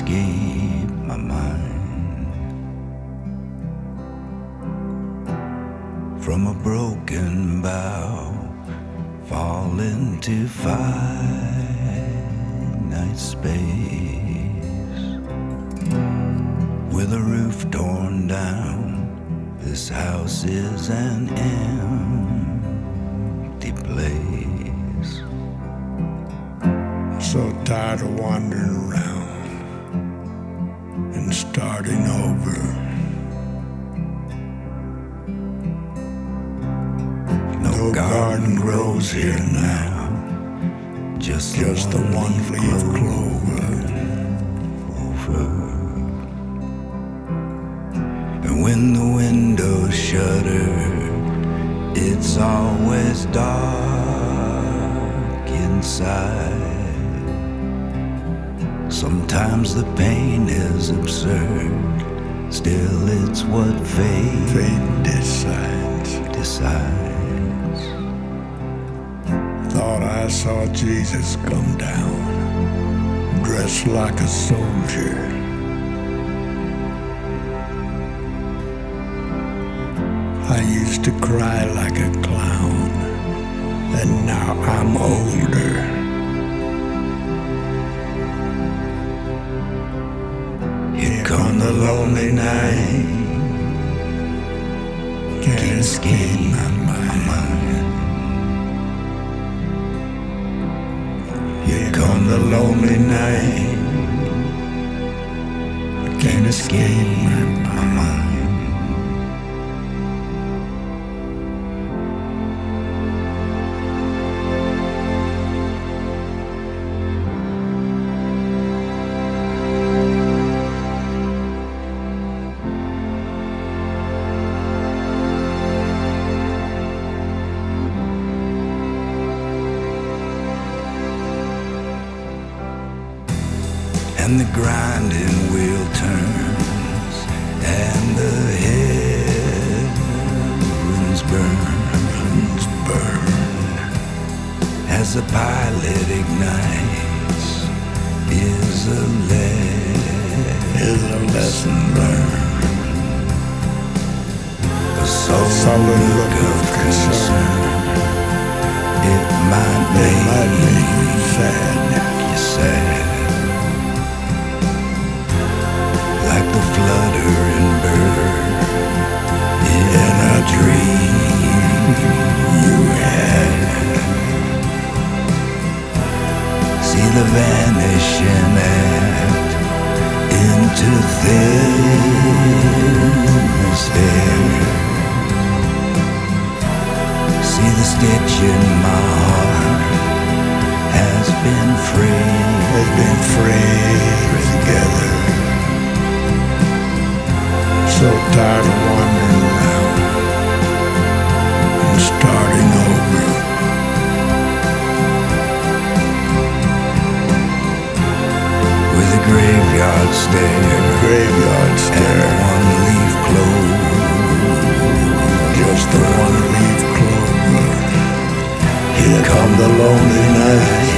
escape my mind. From a broken bow, falling to finite space. With a roof torn down this house is an empty place. So tired of wandering around and starting over. No, garden grows here now, just, Just the one leaf clover. over. And when the windows shutter, it's always dark inside. Sometimes the pain is absurd, still it's what fate Fate decides. decides. Thought I saw Jesus come down, dressed like a soldier. I used to cry like a clown, and now I'm older. Here come the lonely night. Can't escape my mind. Here come the lonely night. Can't escape my mind. And the grinding wheel turns, and the heavens burns, burn, as the pilot ignites, is a le- Is a lesson learned. a sullen Sullen look of concern. It might It make make you sad. The vanishing act into thinness air. See the stitch in my heart has been free. Has been frayed together. So tired of wandering graveyard stare Graveyard and one leaf close. Just the one leaf clover. Here come the lonely night.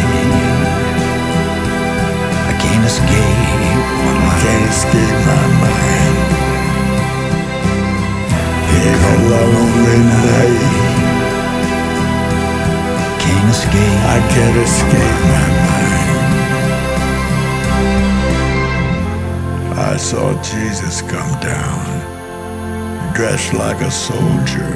I can't escape my mind. Can't escape my mind. Here come the lonely night. Can't escape. I can't escape my mind. I saw Jesus come down, dressed like a soldier.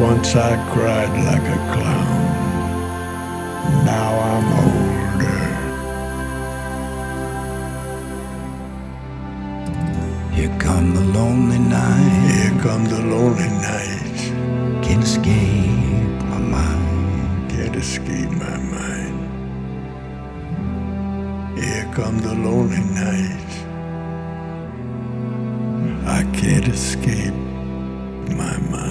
Once I cried like a clown. Now I'm older. Here come the lonely night. Here come the lonely nights. Can't escape my mind. Can't escape my mind. Come the lonely night. I can't escape my mind.